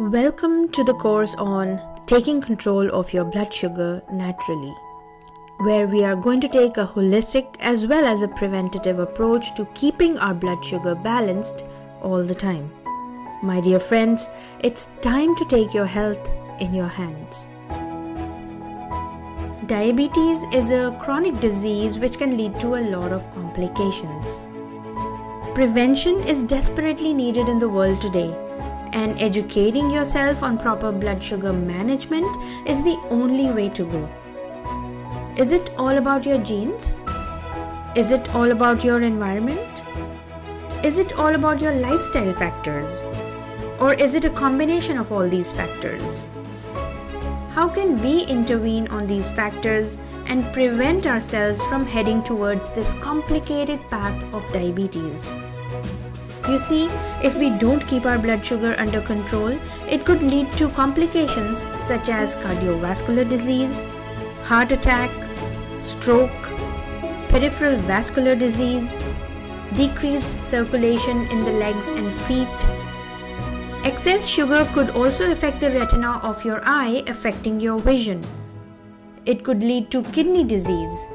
Welcome to the course on taking control of your blood sugar naturally, where we are going to take a holistic as well as a preventative approach to keeping our blood sugar balanced all the time. My dear friends, it's time to take your health in your hands. Diabetes is a chronic disease which can lead to a lot of complications. Prevention is desperately needed in the world today and educating yourself on proper blood sugar management is the only way to go. Is it all about your genes? Is it all about your environment? Is it all about your lifestyle factors? Or is it a combination of all these factors? How can we intervene on these factors and prevent ourselves from heading towards this complicated path of diabetes? You see, if we don't keep our blood sugar under control, it could lead to complications such as cardiovascular disease, heart attack, stroke, peripheral vascular disease, decreased circulation in the legs and feet. Excess sugar could also affect the retina of your eye, affecting your vision. It could lead to kidney disease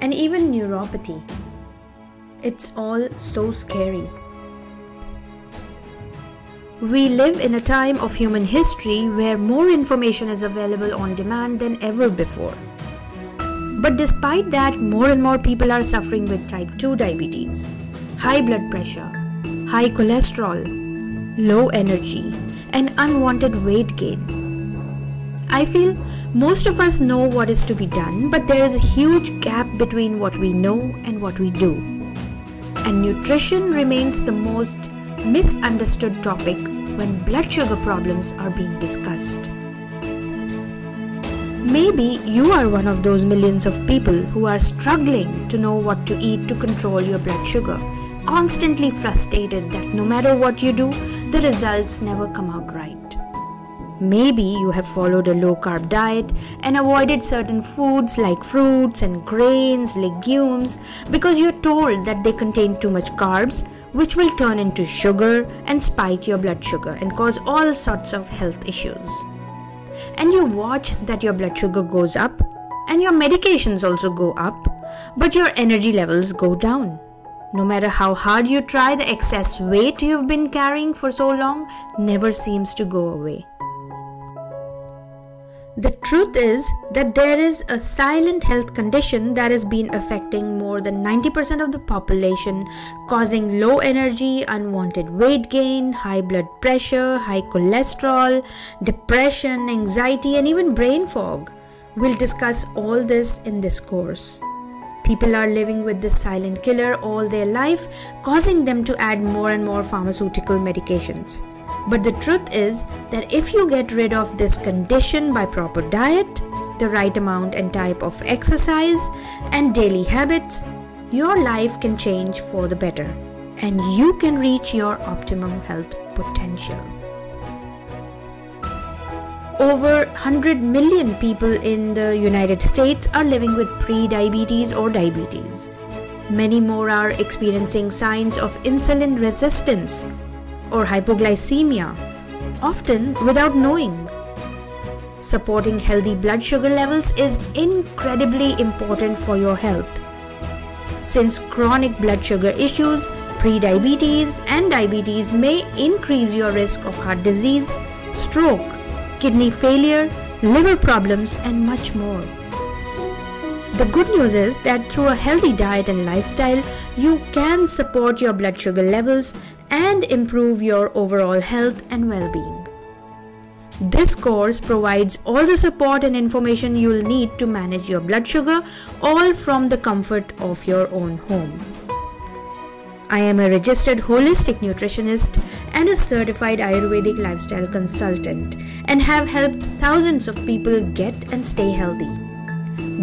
and even neuropathy. It's all so scary. We live in a time of human history where more information is available on demand than ever before. But despite that, more and more people are suffering with type 2 diabetes, high blood pressure, high cholesterol, low energy, and unwanted weight gain. I feel most of us know what is to be done, but there is a huge gap between what we know and what we do. And nutrition remains the most misunderstood topic when blood sugar problems are being discussed. Maybe you are one of those millions of people who are struggling to know what to eat to control your blood sugar, constantly frustrated that no matter what you do, the results never come out right. Maybe you have followed a low carb diet and avoided certain foods like fruits and grains, legumes, because you're told that they contain too much carbs which will turn into sugar and spike your blood sugar and cause all sorts of health issues. And you watch that your blood sugar goes up and your medications also go up, but your energy levels go down. No matter how hard you try, the excess weight you've been carrying for so long never seems to go away. The truth is that there is a silent health condition that has been affecting more than 90% of the population, causing low energy, unwanted weight gain, high blood pressure, high cholesterol, depression, anxiety, and even brain fog. We'll discuss all this in this course. People are living with this silent killer all their life, causing them to add more and more pharmaceutical medications. But the truth is that if you get rid of this condition by proper diet, the right amount and type of exercise, and daily habits, your life can change for the better and you can reach your optimum health potential. Over 100 million people in the United States are living with pre-diabetes or diabetes. Many more are experiencing signs of insulin resistance or hypoglycemia, often without knowing. Supporting healthy blood sugar levels is incredibly important for your health. Since chronic blood sugar issues, prediabetes, and diabetes may increase your risk of heart disease, stroke, kidney failure, liver problems, and much more. The good news is that through a healthy diet and lifestyle, you can support your blood sugar levels and improve your overall health and well being. This course provides all the support and information you'll need to manage your blood sugar, all from the comfort of your own home. I am a registered holistic nutritionist and a certified Ayurvedic lifestyle consultant and have helped thousands of people get and stay healthy.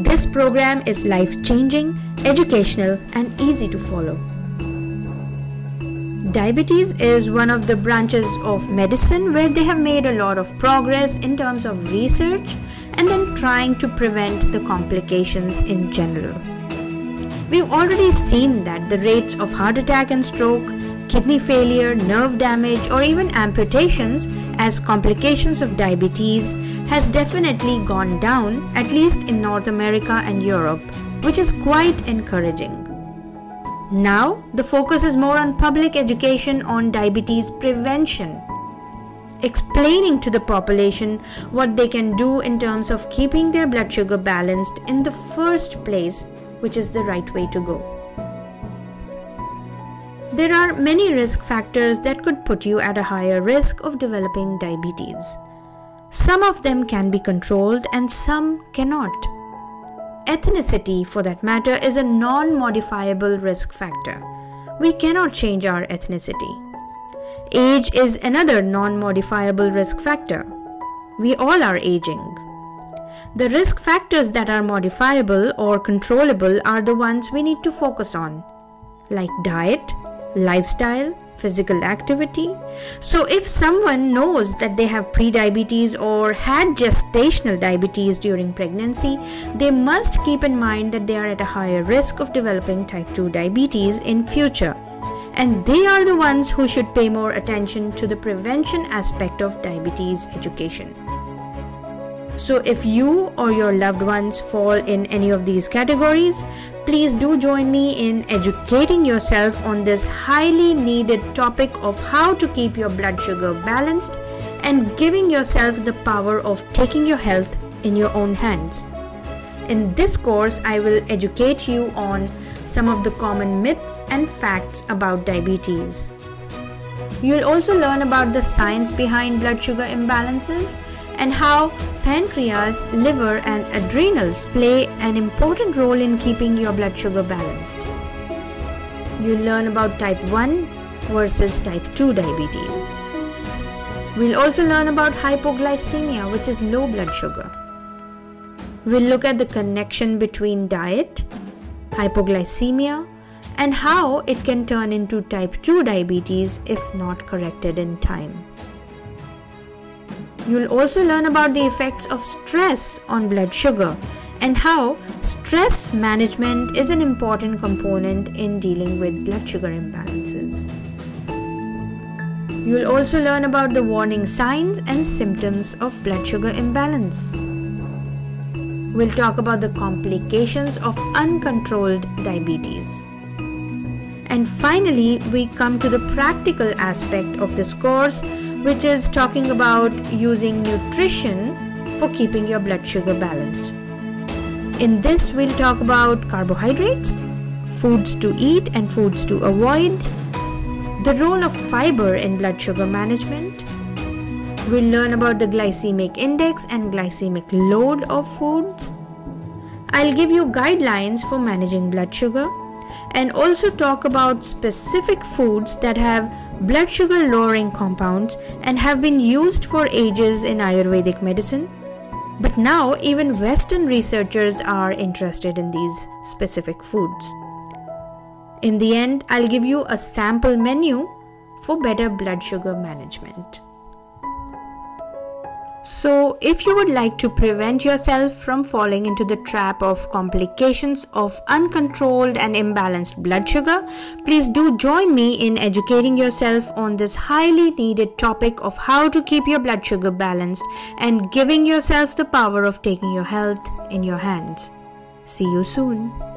This program is life changing, educational, and easy to follow. Diabetes is one of the branches of medicine where they have made a lot of progress in terms of research and then trying to prevent the complications in general. We've already seen that the rates of heart attack and stroke, kidney failure, nerve damage, or even amputations as complications of diabetes has definitely gone down, at least in North America and Europe, which is quite encouraging. Now, the focus is more on public education on diabetes prevention, explaining to the population what they can do in terms of keeping their blood sugar balanced in the first place, which is the right way to go. There are many risk factors that could put you at a higher risk of developing diabetes. Some of them can be controlled and some cannot. Ethnicity, for that matter, is a non modifiable risk factor. We cannot change our ethnicity. Age is another non modifiable risk factor. We all are aging. The risk factors that are modifiable or controllable are the ones we need to focus on, like diet, lifestyle, physical activity. So, if someone knows that they have prediabetes or had gestational diabetes during pregnancy, they must keep in mind that they are at a higher risk of developing type 2 diabetes in future. And they are the ones who should pay more attention to the prevention aspect of diabetes education. So, if you or your loved ones fall in any of these categories, please do join me in educating yourself on this highly needed topic of how to keep your blood sugar balanced and giving yourself the power of taking your health in your own hands. In this course, I will educate you on some of the common myths and facts about diabetes. You'll also learn about the science behind blood sugar imbalances and how pancreas, liver, and adrenals play an important role in keeping your blood sugar balanced. You'll learn about type 1 versus type 2 diabetes. We'll also learn about hypoglycemia, which is low blood sugar. We'll look at the connection between diet, hypoglycemia, and how it can turn into type 2 diabetes if not corrected in time. You'll also learn about the effects of stress on blood sugar and how stress management is an important component in dealing with blood sugar imbalances. You'll also learn about the warning signs and symptoms of blood sugar imbalance. We'll talk about the complications of uncontrolled diabetes. And finally, we come to the practical aspect of this course which is talking about using nutrition for keeping your blood sugar balanced. In this, we'll talk about carbohydrates, foods to eat and foods to avoid, the role of fiber in blood sugar management. We'll learn about the glycemic index and glycemic load of foods. I'll give you guidelines for managing blood sugar and also talk about specific foods that have blood sugar lowering compounds and have been used for ages in Ayurvedic medicine. But now, even Western researchers are interested in these specific foods. In the end, I'll give you a sample menu for better blood sugar management. So, if you would like to prevent yourself from falling into the trap of complications of uncontrolled and imbalanced blood sugar, please do join me in educating yourself on this highly needed topic of how to keep your blood sugar balanced and giving yourself the power of taking your health in your hands. See you soon.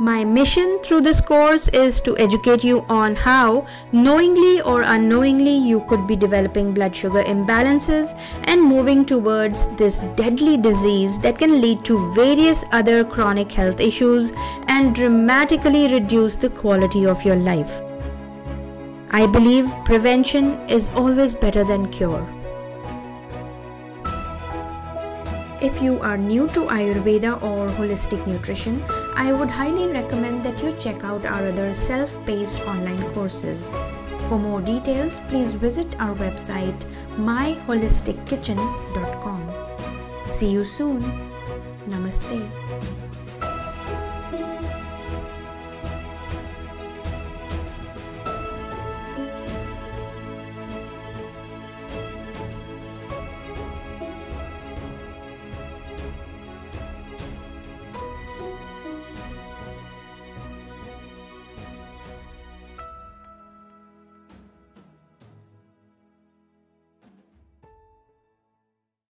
My mission through this course is to educate you on how, knowingly or unknowingly, you could be developing blood sugar imbalances and moving towards this deadly disease that can lead to various other chronic health issues and dramatically reduce the quality of your life. I believe prevention is always better than cure. If you are new to Ayurveda or holistic nutrition, I would highly recommend that you check out our other self paced online courses. For more details, please visit our website myholistickitchen.com. See you soon. Namaste.